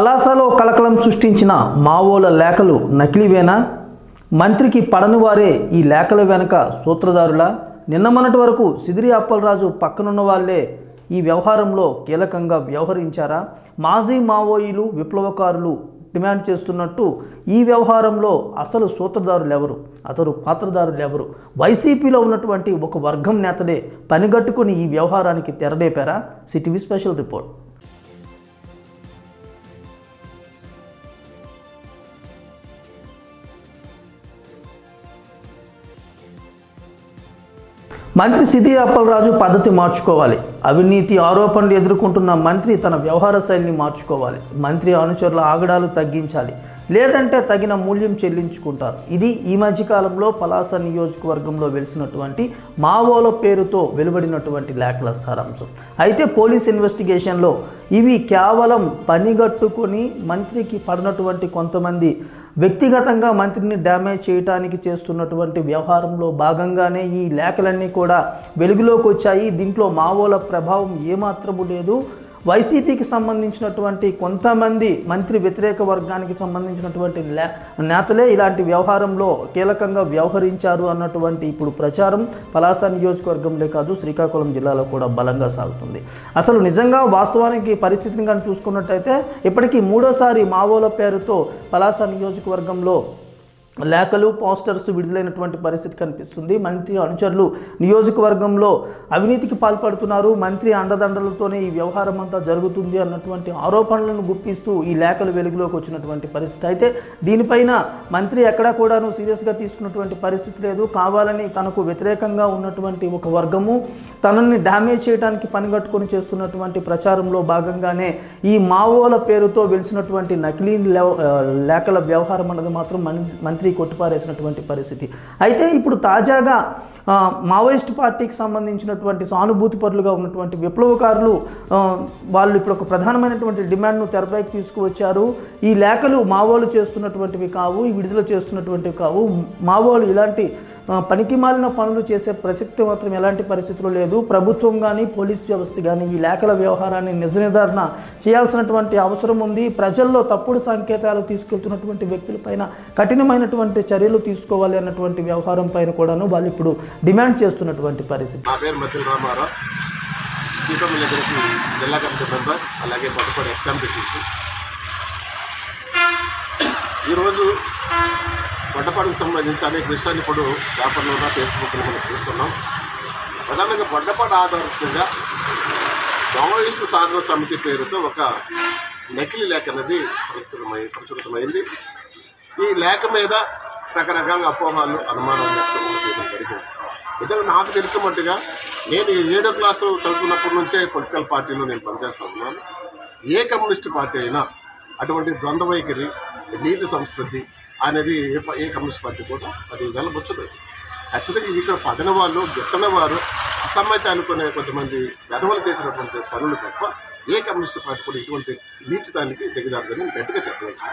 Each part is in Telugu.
పలాసలో కలకలం సృష్టించిన మావోల లేఖలు నకిలీవేనా? మంత్రికి పడని వారే ఈ లేఖల వెనుక సూత్రధారుల? నిన్న మొన్నటి వరకు సిదిరి అప్పలరాజు పక్కనున్న వాళ్ళే ఈ వ్యవహారంలో కీలకంగా వ్యవహరించారా? మాజీ మావోయిలు విప్లవకారులు డిమాండ్ చేస్తున్నట్టు ఈ వ్యవహారంలో అసలు సూత్రధారులు ఎవరు అతడు పాత్రధారులు ఎవరు వైసీపీలో ఉన్నటువంటి ఒక వర్గం నేతలే పనిగట్టుకుని ఈ వ్యవహారానికి తెరలేపారా? CTV special report. మంత్రి సిద్ధి అప్పలరాజు పద్ధతి మార్చుకోవాలి. అవినీతి ఆరోపణలు ఎదుర్కొంటున్న మంత్రి తన వ్యవహార శైలిని మార్చుకోవాలి. మంత్రి అనుచరుల ఆగడాలు తగ్గించాలి. లేదంటే తగిన మూల్యం చెల్లించుకుంటారు. ఇది ఈ మధ్యకాలంలో పలాస నియోజకవర్గంలో వెలిసినటువంటి మావోల పేరుతో వెలువడినటువంటి లేఖల సారాంశం. అయితే పోలీస్ ఇన్వెస్టిగేషన్లో ఇవి కేవలం పనిగట్టుకొని మంత్రికి పడినటువంటి కొంతమంది వ్యక్తిగతంగా మంత్రిని డ్యామేజ్ చేయడానికి చేస్తున్నటువంటి వ్యవహారంలో భాగంగానే ఈ లేఖలన్నీ కూడా వెలుగులోకి వచ్చాయి. దీంట్లో మావోల ప్రభావం ఏమాత్రము లేదు. వైసీపీకి సంబంధించినటువంటి కొంతమంది మంత్రి వ్యతిరేక వర్గానికి సంబంధించినటువంటి నేతలే ఇలాంటి వ్యవహారంలో కీలకంగా వ్యవహరించారు అన్నటువంటి ఇప్పుడు ప్రచారం పలాస నియోజకవర్గంలో కాదు శ్రీకాకుళం జిల్లాలో కూడా బలంగా సాగుతుంది. అసలు నిజంగా వాస్తవానికి పరిస్థితిని కానీ చూసుకున్నట్టయితే ఇప్పటికీ మూడోసారి మావోల పేరుతో పలాస నియోజకవర్గంలో లేఖలు పోస్టర్స్ విడుదలైనటువంటి పరిస్థితి కనిపిస్తుంది. మంత్రి అనుచరులు నియోజకవర్గంలో అవినీతికి పాల్పడుతున్నారు. మంత్రి అండదండలతోనే ఈ వ్యవహారం అంతా జరుగుతుంది అన్నటువంటి ఆరోపణలను గుప్పిస్తూ ఈ లేఖలు వెలుగులోకి వచ్చినటువంటి పరిస్థితి. అయితే దీనిపైన మంత్రి ఎక్కడా కూడాను సీరియస్గా తీసుకున్నటువంటి పరిస్థితి లేదు. కావాలని తనకు వ్యతిరేకంగా ఉన్నటువంటి ఒక వర్గము తనని డ్యామేజ్ చేయడానికి పనిగట్టుకొని చేస్తున్నటువంటి ప్రచారంలో భాగంగానే ఈ మావోల పేరుతో వెలిసినటువంటి నకిలీ లేఖల వ్యవహారం అన్నది మాత్రం మంత్రి మంత్రి కొట్టిపారేసినటువంటి పరిస్థితి. అయితే ఇప్పుడు తాజాగా మావోయిస్ట్ పార్టీకి సంబంధించినటువంటి సానుభూతి పరులుగా ఉన్నటువంటి విప్లవకారులు వాళ్ళు ఇప్పుడు ఒక ప్రధానమైనటువంటి డిమాండ్ను తెరపైకి తీసుకువచ్చారు. ఈ లేఖలు మావోలు చేస్తున్నటువంటివి కావు ఈ విడుదల చేస్తున్నటువంటివి కావు. మావోలు ఇలాంటి పనికి మాలిన పనులు చేసే ప్రసక్తి మాత్రం ఎలాంటి పరిస్థితులు లేదు. ప్రభుత్వం కానీ పోలీస్ వ్యవస్థ కానీ ఈ లేఖల వ్యవహారాన్ని నిజ నిర్ధారణ చేయాల్సినటువంటి అవసరం ఉంది. ప్రజల్లో తప్పుడు సంకేతాలు తీసుకెళ్తున్నటువంటి వ్యక్తులపైన కఠినమైనటువంటి చర్యలు తీసుకోవాలి అన్నటువంటి వ్యవహారం పైన కూడాను వాళ్ళు ఇప్పుడు డిమాండ్ చేస్తున్నటువంటి పరిస్థితి. నా పేరు రామారావు. జిల్లా కమిటీ మెంబర్ అలాగే మొట్టమొదటి ఎగ్జామ్ పెట్టేసి. ఈరోజు బడ్డపాడుకు సంబంధించి అనేక విషయాలు ఇప్పుడు పేపర్లో ఫేస్బుక్లో మనం చూస్తున్నాం. ప్రధానంగా బడ్డపాడు ఆధారితంగా మావోయిస్టు సాధన సమితి పేరుతో ఒక నకిలీ లేఖ అనేది ప్రచురమై ప్రచురితమైంది. ఈ లేఖ మీద రకరకాల అపోహాలు అనుమానాలు వ్యక్తం చేయడం జరిగింది. ఇతను నాకు తెలిసిన మట్టుగా నేను ఈ ఏడో క్లాసు చదువుతున్నప్పటి నుంచే పొలిటికల్ పార్టీలో నేను పనిచేస్తూ ఉన్నాను. ఏ కమ్యూనిస్ట్ పార్టీ అయినా అటువంటి ద్వంద్వ వైఖరి నీతి సంస్కృతి అనేది ఏ ఏ కమ్యూనిస్ట్ పార్టీ కూడా అది వెళ్ళబుచ్చదు ఖచ్చితంగా ఇక్కడ పడిన వాళ్ళు గిట్టని వారు అసమ్మతి అనుకునే కొంతమంది వెధవలు చేసినటువంటి పనులు తప్ప ఏ కమ్యూనిస్ట్ పార్టీ కూడా ఇటువంటి నీచితానికి దిగజారుదని గట్టిగా చెప్పవచ్చు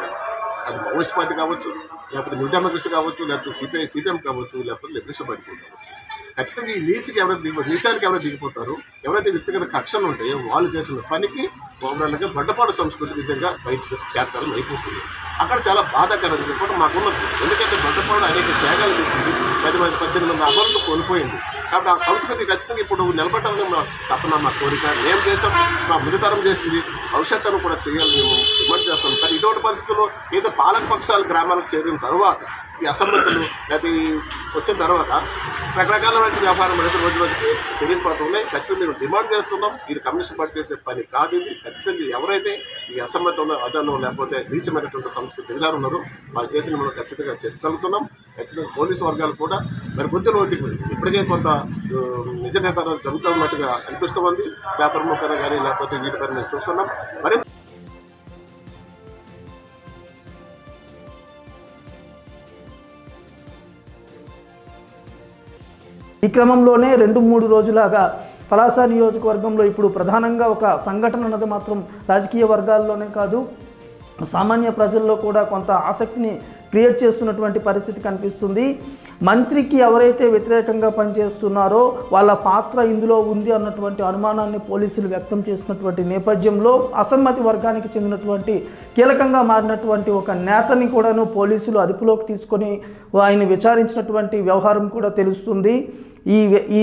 అది మావోయిస్ట్ పార్టీ కావచ్చు లేకపోతే న్యూ డెమోక్రసీ కావచ్చు లేకపోతే సిపిఐ సిపిఎం కావచ్చు లేకపోతే లిబరేషన్ పార్టీ కావచ్చు. ఖచ్చితంగా ఈ నీచికి ఎవరైతే దిగి నీచానికి ఎవరైతే దిగిపోతారు ఎవరైతే వ్యక్తిగత కక్షలు ఉంటాయో వాళ్ళు చేసిన పనికి ఓవరాల్గా బడ్డపాడు సంస్కృతి విధంగా బయట కేటాలం అయిపోతుంది అక్కడ చాలా బాధాకరం కూడా మాకున్న ఎందుకంటే బడ్డపాడు అనేక త్యాగాలు చేసింది. పది మంది పద్దెనిమిది మంది అమరులు కోల్పోయింది. కాబట్టి ఆ సంస్కృతి ఖచ్చితంగా ఇప్పుడు నిలబడాలని మా తప్పన మా కోరిక. మేము చేసాం మా ముందుతరం చేసింది. భవిష్యత్తును కూడా చేయాలని మేము. డిమాండ్ చేస్తాం. కానీ ఇటువంటి పరిస్థితుల్లో ఏదో పాలక పక్షాలు గ్రామాలకు చేరిన తర్వాత ఈ అసమ్మతులు లేకపోతే వచ్చిన తర్వాత రకరకాలమైన వ్యాపారం అనేది రోజు రోజుకి పెరిగిపోతున్నాయి ఖచ్చితంగా మేము డిమాండ్ చేస్తున్నాం. ఇది కమ్యూనిస్ట్ పార్టీ చేసే పని కాదు ఇది. ఖచ్చితంగా ఎవరైతే ఈ అసమ్మతంలో అదనం లేకపోతే నీచమైనటువంటి సంస్కృతి దిగజారు ఉన్నారో వాళ్ళు చేసిన మనం ఖచ్చితంగా చెప్పగలుగుతున్నాం ఖచ్చితంగా పోలీసు వర్గాలు కూడా మరి కొద్ది లోతుకు ఇప్పటికే కొంత నిజ నిర్ధారణ జరుగుతున్నట్టుగా అనిపిస్తుంది పేపర్ ముక్కన కానీ లేకపోతే వీటిపైన మేము చూస్తున్నాం. మరి ఈ క్రమంలోనే రెండు మూడు రోజులాగా పలాస నియోజకవర్గంలో ఇప్పుడు ప్రధానంగా ఒక సంఘటన అన్నది మాత్రం రాజకీయ వర్గాల్లోనే కాదు సామాన్య ప్రజల్లో కూడా కొంత ఆసక్తిని క్రియేట్ చేస్తున్నటువంటి పరిస్థితి కనిపిస్తుంది. మంత్రికి ఎవరైతే వ్యతిరేకంగా పనిచేస్తున్నారో వాళ్ళ పాత్ర ఇందులో ఉంది అన్నటువంటి అనుమానాన్ని పోలీసులు వ్యక్తం చేసినటువంటి నేపథ్యంలో అసమ్మతి వర్గానికి చెందినటువంటి కీలకంగా మారినటువంటి ఒక నేతని కూడాను పోలీసులు అదుపులోకి తీసుకొని ఆయన విచారించినటువంటి వ్యవహారం కూడా తెలుస్తుంది. ఈ ఈ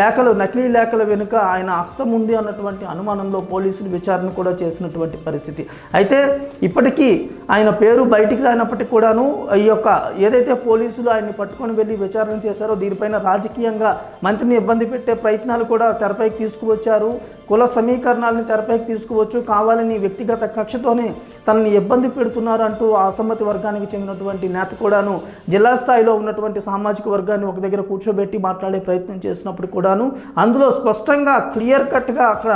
లేఖలు నకిలీ లేఖల వెనుక ఆయన హస్తం ఉంది అన్నటువంటి అనుమానంలో పోలీసులు విచారణ కూడా చేసినటువంటి పరిస్థితి. అయితే ఇప్పటికీ ఆయన పేరు బయటికి రానప్పటికీ కూడాను ఈ యొక్క ఏదైతే పోలీసులు ఆయన్ని పట్టుకొని వెళ్ళి విచారణ చేశారో దీనిపైన రాజకీయంగా మంత్రిని ఇబ్బంది పెట్టే ప్రయత్నాలు కూడా తెరపైకి తీసుకువచ్చారు. కుల సమీకరణాలను తెరపైకి తీసుకువచ్చు. కావాలని వ్యక్తిగత కక్షతోనే తనని ఇబ్బంది పెడుతున్నారు అంటూ ఆ అసమ్మతి వర్గానికి చెందినటువంటి నేత కూడాను జిల్లా స్థాయిలో ఉన్నటువంటి సామాజిక వర్గాన్ని ఒక దగ్గర కూర్చోబెట్టి మాట్లాడే ప్రయత్నం చేసినప్పుడు కూడాను అందులో స్పష్టంగా క్లియర్ కట్గా అక్కడ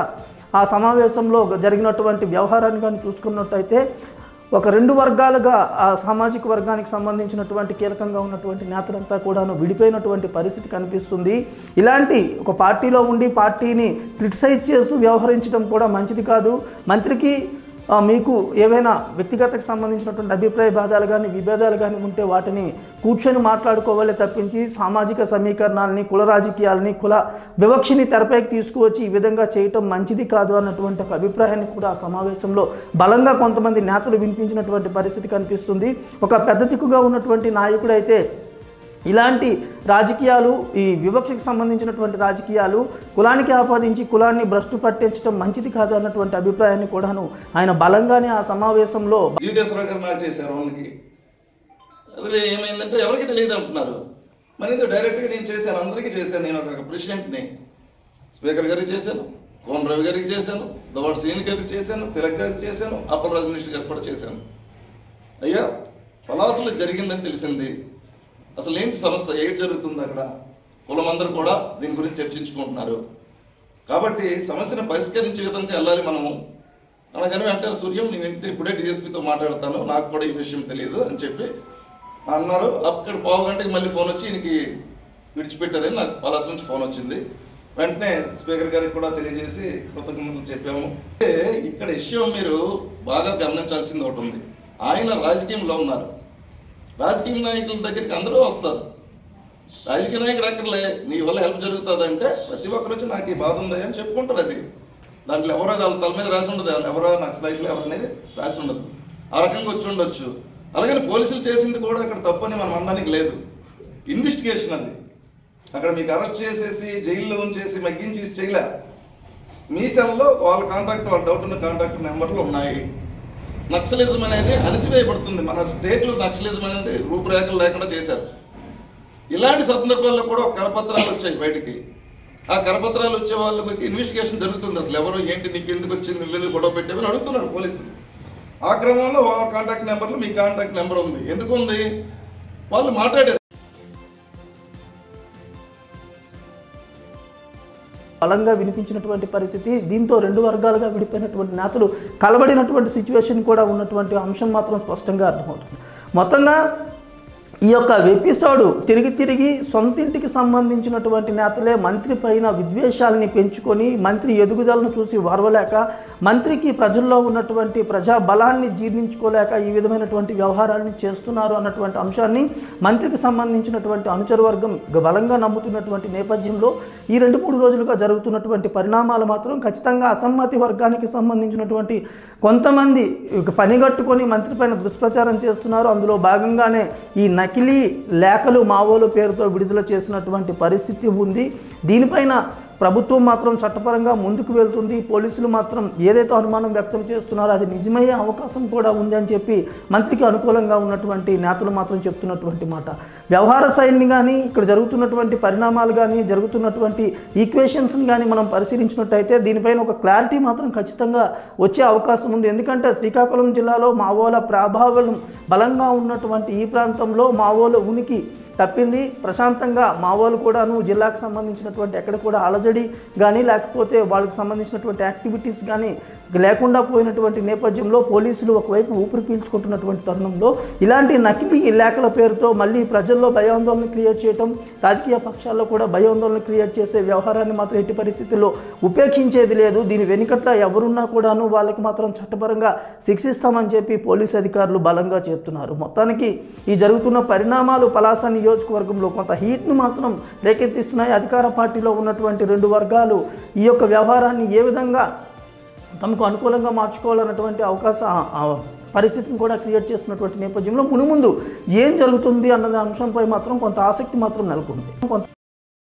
ఆ సమావేశంలో జరిగినటువంటి వ్యవహారాన్ని కానీ చూసుకున్నట్టయితే ఒక రెండు వర్గాలుగా ఆ సామాజిక వర్గానికి సంబంధించినటువంటి కీలకంగా ఉన్నటువంటి నేతలంతా కూడాను విడిపోయినటువంటి పరిస్థితి కనిపిస్తుంది. ఇలాంటి ఒక పార్టీలో ఉండి పార్టీని క్రిటిసైజ్ చేస్తూ వ్యవహరించడం కూడా మంచిది కాదు. మంత్రికి మీకు ఏవైనా వ్యక్తిగతకు సంబంధించినటువంటి అభిప్రాయ భేదాలు కానీ విభేదాలు కానీ ఉంటే వాటిని కూర్చొని మాట్లాడుకోవాలి తప్పించి సామాజిక సమీకరణాలని కుల రాజకీయాలని కుల వివక్షని తెరపైకి తీసుకువచ్చి ఈ విధంగా చేయటం మంచిది కాదు అన్నటువంటి ఒక అభిప్రాయాన్ని కూడా ఆ సమావేశంలో బలంగా కొంతమంది నేతలు వినిపించినటువంటి పరిస్థితి కనిపిస్తుంది. ఒక పెద్ద దిక్కుగా ఉన్నటువంటి నాయకుడైతే ఇలాంటి రాజకీయాలు ఈ వివక్షకు సంబంధించినటువంటి రాజకీయాలు కులానికి ఆపాదించి కులాన్ని భ్రష్టు పట్టించడం మంచిది కాదు అన్నటువంటి అభిప్రాయాన్ని కూడాను ఆయన బలంగానే ఆ సమావేశంలో చేశారు వాళ్ళకి. అదే ఏమైందంటే ఎవరికి తెలియదు అంటున్నారు. మరి డైరెక్ట్గా నేను చేశాను అందరికీ చేశాను నేను ఒక ప్రెసిడెంట్ని స్పీకర్ గారికి చేశాను కోన్ రవి గారికి చేశాను దవాడు శ్రీని గారికి చేశాను తిలక్ గారికి చేశాను అప్పల రాజు మినిస్టర్ గారికి కూడా చేశాను. అయ్యా పలాసులు జరిగిందని తెలిసింది. అసలు ఏంటి సమస్య? ఏంటి జరుగుతుంది అక్కడ? కులమందరూ కూడా దీని గురించి చర్చించుకుంటున్నారు. కాబట్టి సమస్యను పరిష్కరించే విధంగా వెళ్ళాలి మనము. అలాగని వెంటనే సూర్యం నేను ఇంటి ఇప్పుడే డిఎస్పీతో మాట్లాడతాను. నాకు కూడా ఈ విషయం తెలియదు అని చెప్పి అన్నారు. అక్కడ పావు గంటకి మళ్ళీ ఫోన్ వచ్చి ఈయనకి విడిచిపెట్టారని నాకు పలాస నుంచి ఫోన్ వచ్చింది. వెంటనే స్పీకర్ గారికి కూడా తెలియజేసి కృతజ్ఞతలు చెప్పాము. అంటే ఇక్కడ విషయం మీరు బాగా గమనించాల్సింది ఒకటి ఉంది. ఆయన రాజకీయంలో ఉన్నారు. రాజకీయ నాయకుల దగ్గరికి అందరూ వస్తారు. రాజకీయ నాయకుడు అక్కర్లే నీ వల్ల హెల్ప్ జరుగుతుందంటే ప్రతి ఒక్కరు వచ్చి నాకు ఈ బాధ ఉంది అని చెప్పుకుంటారు అది. దాంట్లో ఎవరో వాళ్ళ తల మీద రాసి ఉండదు వాళ్ళు ఎవరో నాకు స్లైట్లో ఎవరు అనేది రాసి ఉండదు. ఆ రకంగా వచ్చి ఉండొచ్చు. అలాగని పోలీసులు చేసింది కూడా అక్కడ తప్పని మనం అనడానికి లేదు. ఇన్వెస్టిగేషన్ అది. అక్కడ మీకు అరెస్ట్ చేసేసి జైల్లో ఉంచేసి మగ్గించి చేయలే. మీ సెల్లో వాళ్ళ కాంటాక్ట్ వాళ్ళ డౌట్ ఉన్న కాంటాక్ట్ నెంబర్లు ఉన్నాయి. నక్సలిజం అనేది అణచివేయబడుతుంది. మన స్టేట్లో నక్సలిజం అనేది రూపురేఖలు లేకుండా చేశారు. ఇలాంటి సందర్భాల్లో కూడా కరపత్రాలు వచ్చాయి బయటికి. ఆ కరపత్రాలు వచ్చే వాళ్ళకి ఇన్వెస్టిగేషన్ జరుగుతుంది అసలు. ఎవరు ఏంటి నీకు ఎందుకు వచ్చింది నువ్వు గొడవ పెట్టామని అడుగుతున్నారు పోలీసులు. ఆ క్రమంలో వాళ్ళ కాంటాక్ట్ నెంబర్లు మీ కాంటాక్ట్ నెంబర్ ఉంది. ఎందుకు ఉంది? వాళ్ళు మాట్లాడారు. బలంగా వినిపించినటువంటి పరిస్థితి దీంతో రెండు వర్గాలుగా విడిపోయినటువంటి నేతలు కలబడినటువంటి సిచ్యువేషన్ కూడా ఉన్నటువంటి అంశం మాత్రం స్పష్టంగా అర్థమవుతుంది. మొత్తంగా ఈ యొక్క ఎపిసోడ్ తిరిగి తిరిగి సొంతింటికి సంబంధించినటువంటి నేతలే మంత్రి పైన విద్వేషాలని పెంచుకొని మంత్రి ఎదుగుదలను చూసి వరవలేక మంత్రికి ప్రజల్లో ఉన్నటువంటి ప్రజా బలాన్ని జీర్ణించుకోలేక ఈ విధమైనటువంటి వ్యవహారాన్ని చేస్తున్నారు అన్నటువంటి అంశాన్ని మంత్రికి సంబంధించినటువంటి అనుచరవర్గం బలంగా నమ్ముతున్నటువంటి నేపథ్యంలో ఈ రెండు మూడు రోజులుగా జరుగుతున్నటువంటి పరిణామాలు మాత్రం ఖచ్చితంగా అసమ్మతి వర్గానికి సంబంధించినటువంటి కొంతమంది పనిగట్టుకొని మంత్రి పైన దుష్ప్రచారం చేస్తున్నారు. అందులో భాగంగానే ఈ నకిలీ లేఖలు మావోలు పేరుతో విడుదల చేసినటువంటి పరిస్థితి ఉంది. దీనిపైన ప్రభుత్వం మాత్రం చట్టపరంగా ముందుకు వెళ్తుంది. పోలీసులు మాత్రం ఏదైతే అనుమానం వ్యక్తం చేస్తున్నారో అది నిజమయ్యే అవకాశం కూడా ఉంది అని చెప్పి మంత్రికి అనుకూలంగా ఉన్నటువంటి నేతలు మాత్రం చెప్తున్నటువంటి మాట. వ్యవహార శైలిని కానీ ఇక్కడ జరుగుతున్నటువంటి పరిణామాలు కానీ జరుగుతున్నటువంటి ఈక్వేషన్స్ని కానీ మనం పరిశీలించినట్టయితే దీనిపైన ఒక క్లారిటీ మాత్రం ఖచ్చితంగా వచ్చే అవకాశం ఉంది. ఎందుకంటే శ్రీకాకుళం జిల్లాలో మావోల ప్రభావం బలంగా ఉన్నటువంటి ఈ ప్రాంతంలో మావోల ఉనికి తప్పింది. ప్రశాంతంగా మా వాళ్ళు కూడాను జిల్లాకు సంబంధించినటువంటి ఎక్కడ కూడా అలజడి కానీ లేకపోతే వాళ్ళకి సంబంధించినటువంటి యాక్టివిటీస్ కానీ లేకుండా పోయినటువంటి నేపథ్యంలో పోలీసులు ఒకవైపు ఊపిరి పీల్చుకుంటున్నటువంటి తరుణంలో ఇలాంటి నకిలీ లేఖల పేరుతో మళ్ళీ ప్రజల్లో భయాందోళన క్రియేట్ చేయటం రాజకీయ పక్షాల్లో కూడా భయాందోళన క్రియేట్ చేసే వ్యవహారాన్ని మాత్రం ఎట్టి పరిస్థితుల్లో ఉపేక్షించేది లేదు. దీని వెనుకట్ల ఎవరున్నా కూడాను వాళ్ళకి మాత్రం చట్టపరంగా శిక్షిస్తామని చెప్పి పోలీస్ అధికారులు బలంగా చెప్తున్నారు. మొత్తానికి ఈ జరుగుతున్న పరిణామాలు పలాస నియోజకవర్గంలో కొంత హీట్ను మాత్రం రేకెత్తిస్తున్నాయి. అధికార పార్టీలో ఉన్నటువంటి రెండు వర్గాలు ఈ యొక్క వ్యవహారాన్ని ఏ విధంగా తమకు అనుకూలంగా మార్చుకోవాలన్నటువంటి అవకాశ పరిస్థితిని కూడా క్రియేట్ చేస్తున్నటువంటి నేపథ్యంలో మునుముందు ఏం జరుగుతుంది అన్న అంశంపై మాత్రం కొంత ఆసక్తి మాత్రం నెలకొంది. కొంత